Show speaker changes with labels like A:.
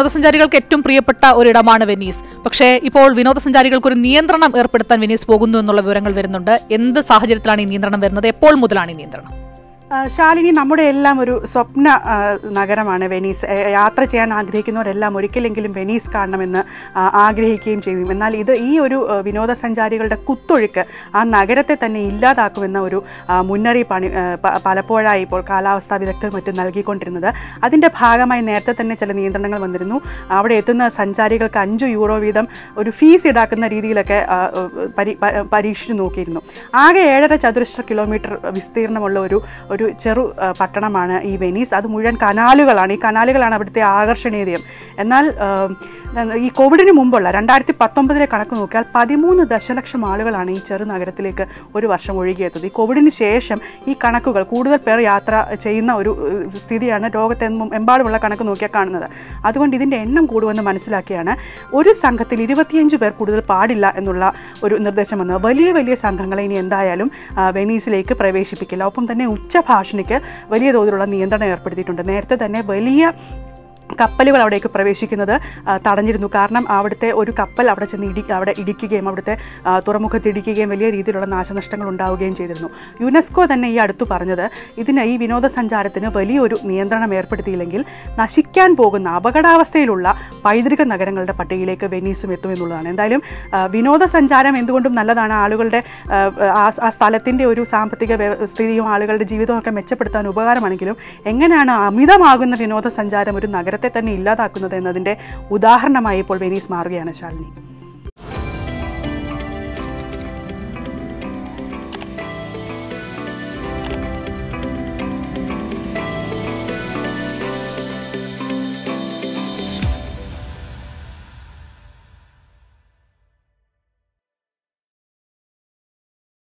A: വിനോദസഞ്ചാരികൾക്ക് ഏറ്റവും പ്രിയപ്പെട്ട ഒരിടമാണ് വെനീസ്. പക്ഷേ ഇപ്പോൾ വിനോദസഞ്ചാരികൾക്ക് ഒരു നിയന്ത്രണം ഏർപ്പെടുത്താൻ വെനീസ് പോകുന്നു എന്നുള്ള വിവരങ്ങൾ വരുന്നുണ്ട്. എന്ത് സാഹചര്യത്തിലാണ് ഈ നിയന്ത്രണം വരുന്നത്? എപ്പോൾ മുതലാണ് ഈ നിയന്ത്രണം?
B: ശാലിനി നമ്മുടെ എല്ലാം ഒരു സ്വപ്ന നഗരമാണ് വെനീസ്. യാത്ര ചെയ്യാൻ ആഗ്രഹിക്കുന്നവരെല്ലാം ഒരിക്കലെങ്കിലും വെനീസ് കാണണമെന്ന് ആഗ്രഹിക്കുകയും ചെയ്യും. എന്നാൽ ഇത് ഈ ഒരു വിനോദസഞ്ചാരികളുടെ കുത്തൊഴുക്ക് ആ നഗരത്തെ തന്നെ ഇല്ലാതാക്കുമെന്ന ഒരു മുന്നറിയിപ്പാണ് പലപ്പോഴായി ഇപ്പോൾ കാലാവസ്ഥാ വിദഗ്ധർ മറ്റും നൽകിക്കൊണ്ടിരുന്നത്. അതിന്റെ ഭാഗമായി നേരത്തെ തന്നെ ചില നിയന്ത്രണങ്ങൾ വന്നിരുന്നു. അവിടെ എത്തുന്ന സഞ്ചാരികൾക്ക് അഞ്ച് യൂറോ വീതം ഒരു ഫീസ് ഈടാക്കുന്ന രീതിയിലൊക്കെ പരീക്ഷിച്ചു നോക്കിയിരുന്നു. ആകെ ഏഴര ചതുരശ്ര കിലോമീറ്റർ വിസ്തീർണമുള്ള ഒരു ഒരു ചെറു പട്ടണമാണ് ഈ വെനീസ്. അത് മുഴുവൻ കനാലുകളാണ്. ഈ കനാലുകളാണ് അവിടുത്തെ ആകർഷണീയതയും. എന്നാൽ ഈ കോവിഡിന് മുമ്പുള്ള രണ്ടായിരത്തി പത്തൊമ്പതിലെ കണക്ക് നോക്കിയാൽ പതിമൂന്ന് ദശലക്ഷം ആളുകളാണ് ഈ ചെറു നഗരത്തിലേക്ക് ഒരു വർഷം ഒഴുകിയെത്തത് ഈ കോവിഡിന് ശേഷം ഈ കണക്കുകൾ കൂടുതൽ പേർ യാത്ര ചെയ്യുന്ന ഒരു സ്ഥിതിയാണ് ലോകത്തെമ്മും എമ്പാടുമുള്ള കണക്ക് നോക്കിയാൽ കാണുന്നത്. അതുകൊണ്ട് ഇതിന്റെ എണ്ണം കൂടുമെന്ന് മനസ്സിലാക്കിയാണ് ഒരു സംഘത്തിൽ ഇരുപത്തിയഞ്ച് പേർ കൂടുതൽ പാടില്ല എന്നുള്ള ഒരു നിർദ്ദേശം വന്നത്. വലിയ വലിയ സംഘങ്ങളെ ഇനി എന്തായാലും വെനീസിലേക്ക് പ്രവേശിപ്പിക്കില്ല. ഒപ്പം തന്നെ ഉച്ചഭാഷണിക്ക് വലിയ തോതിലുള്ള നിയന്ത്രണം ഏർപ്പെടുത്തിയിട്ടുണ്ട്. നേരത്തെ തന്നെ വലിയ കപ്പലുകൾ അവിടേക്ക് പ്രവേശിക്കുന്നത് തടഞ്ഞിരുന്നു. കാരണം അവിടുത്തെ ഒരു കപ്പൽ അവിടെ ചെന്ന് ഇടി അവിടെ ഇടിക്കുകയും അവിടുത്തെ തുറമുഖത്ത് ഇടിക്കുകയും വലിയ രീതിയിലുള്ള നാശനഷ്ടങ്ങൾ ഉണ്ടാവുകയും ചെയ്തിരുന്നു. യുനെസ്കോ തന്നെ ഈ അടുത്തു പറഞ്ഞത് ഇതിന് ഈ വിനോദസഞ്ചാരത്തിന് വലിയൊരു നിയന്ത്രണം ഏർപ്പെടുത്തിയില്ലെങ്കിൽ നശിക്കാൻ പോകുന്ന അപകടാവസ്ഥയിലുള്ള പൈതൃക നഗരങ്ങളുടെ പട്ടികയിലേക്ക് വെനീസും എത്തും എന്നുള്ളതാണ്. എന്തായാലും വിനോദസഞ്ചാരം എന്തുകൊണ്ടും നല്ലതാണ്. ആളുകളുടെ ആ, സ്ഥലത്തിന്റെ ഒരു സാമ്പത്തിക സ്ഥിതിയും ആളുകളുടെ ജീവിതവും ഒക്കെ മെച്ചപ്പെടുത്താൻ ഉപകാരമാണെങ്കിലും എങ്ങനെയാണ് അമിതമാകുന്ന വിനോദസഞ്ചാരം ഒരു നഗരത്തെ തന്നെ ഇല്ലാതാക്കുന്നത് എന്നതിന്റെ ഉദാഹരണമായി ഇപ്പോൾ വെനീസ് മാറുകയാണ് ശാലിനി.